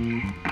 Yeah,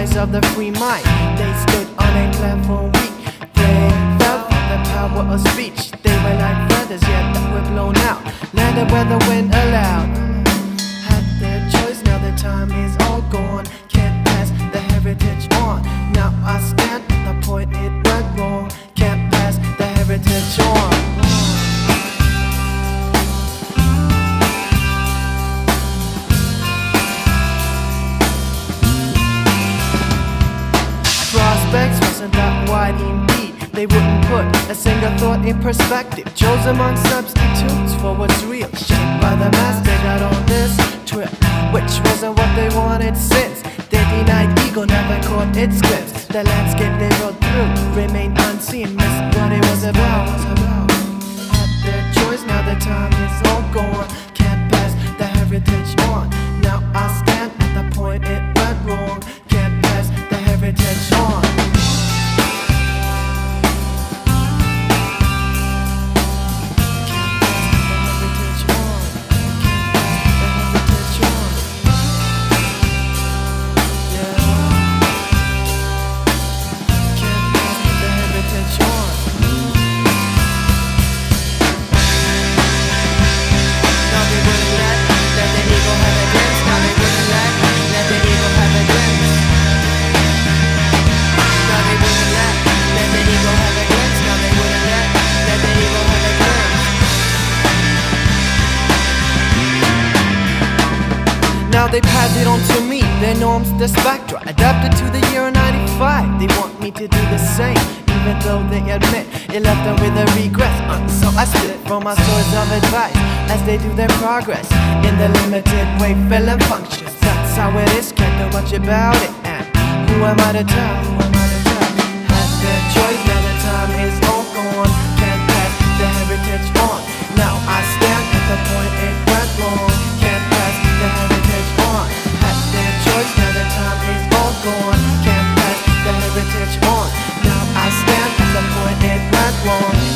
improvise of the free mind. Single in perspective. Chose among substitutes for what's real. Shaped by the mass they got on this trip, which wasn't what they wanted since. They denied ego, never caught its glimpse. The landscape they rode through remained unseen. Missed what it was about. Had their choice, now the time is all gone. Can't pass the heritage on. Now I stand they pass it on to me, their norms, their spectra Adapted to the year 95 They want me to do the same Even though they admit it left them with a regret. Uh, So I spit from my source of advice As they do their progress In the limited way film functions. That's how it is, can't do much about it. And who am I to tell? Who am I to tell? Had their choice, now the time is all gone. Can't pass the heritage on. Now I stand at the point heritage on. Now I stand at the point it went wrong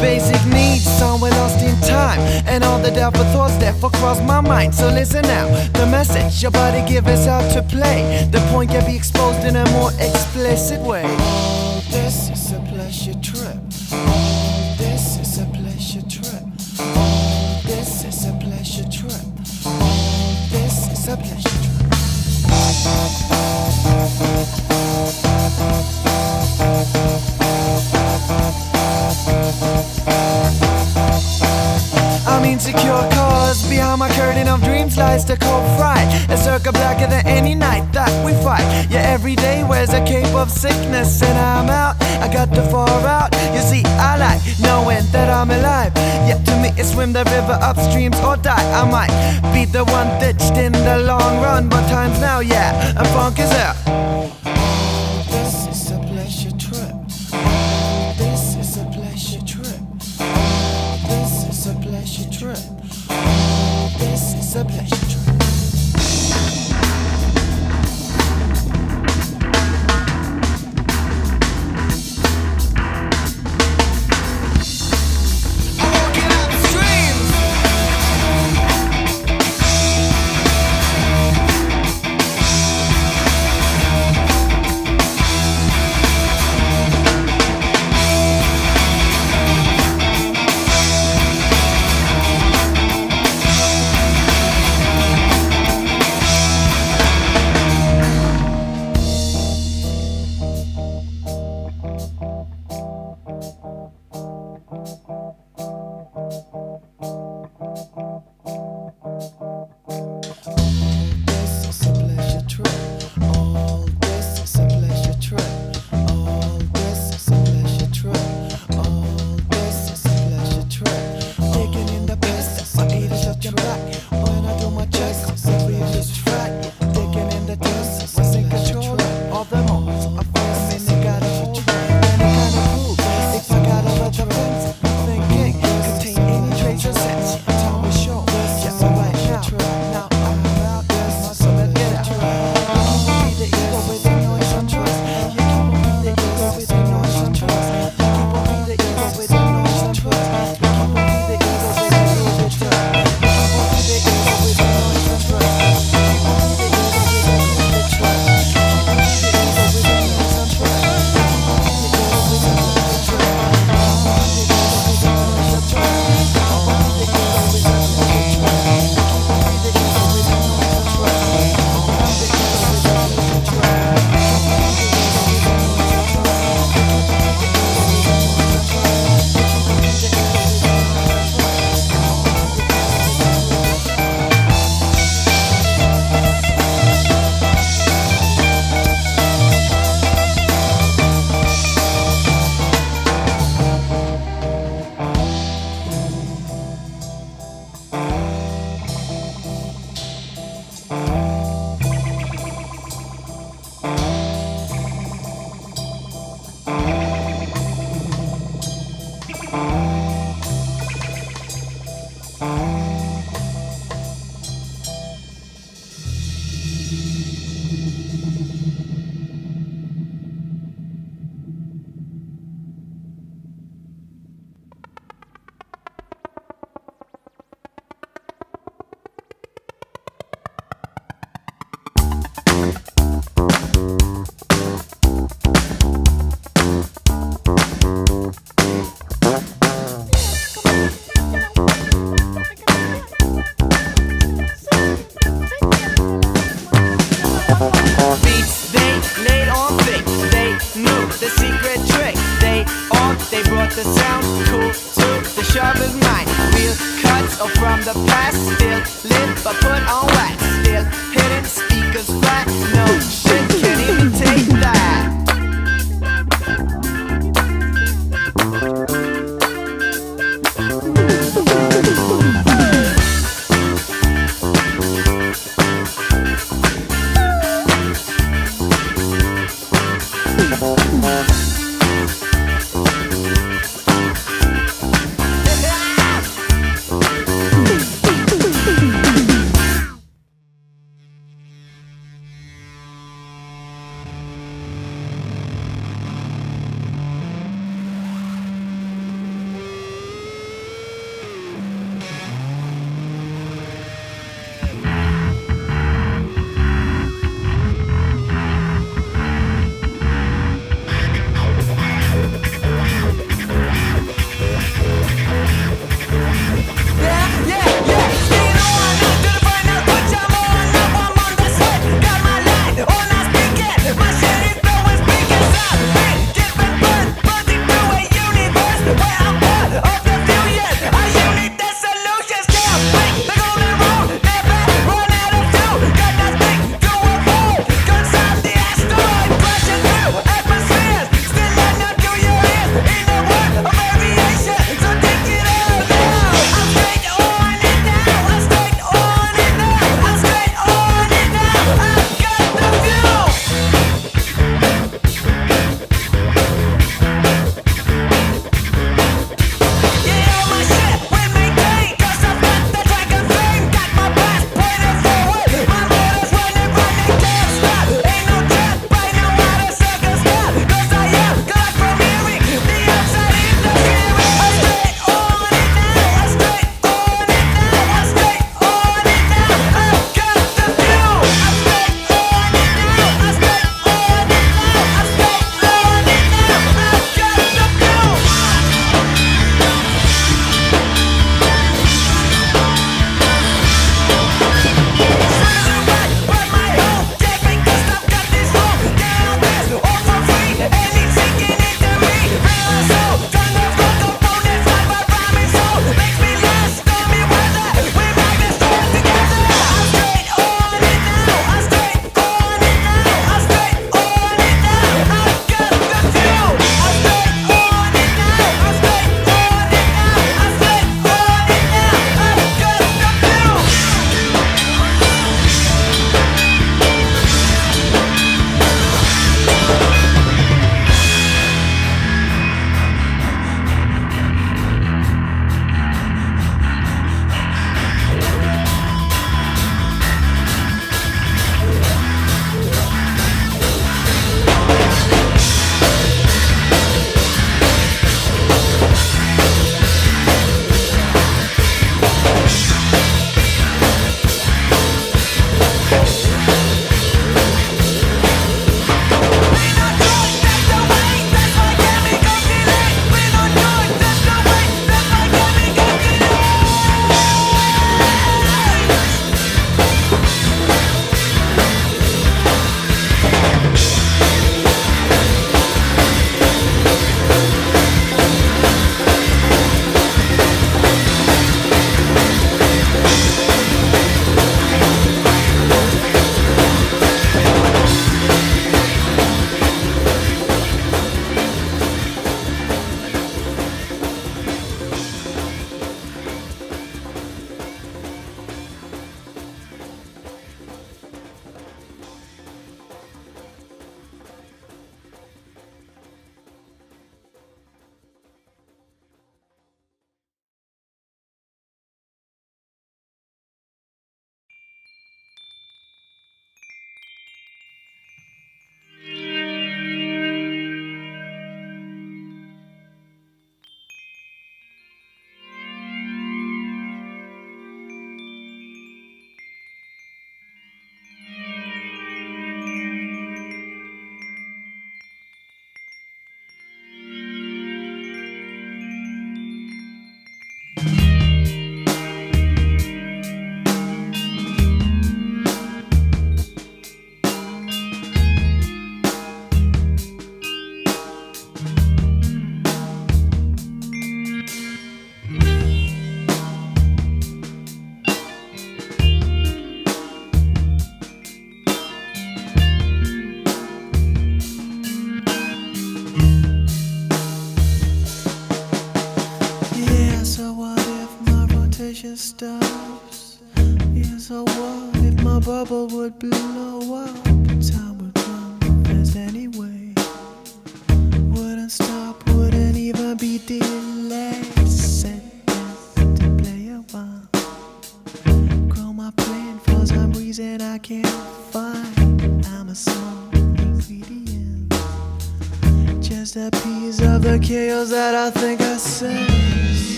basic needs. Somewhere lost in time And all the doubtful thoughts therefore cross my mind. So listen now, the message your body gives us out to play. The point can be exposed in a more explicit way. Oh, This is a pleasure trip. This is a pleasure trip. This is a pleasure trip. This is a pleasure insecure cause Behind my curtain of dreams lies the cold fright. A circle blacker than any night that we fight. Yeah, every day wears a cape of sickness And I'm out, I got the far out. You see, I like knowing that I'm alive. Yeah, to me it's swim the river upstreams or die. I might be the one ditched in the long run But time's now, yeah, and funk is out. subject.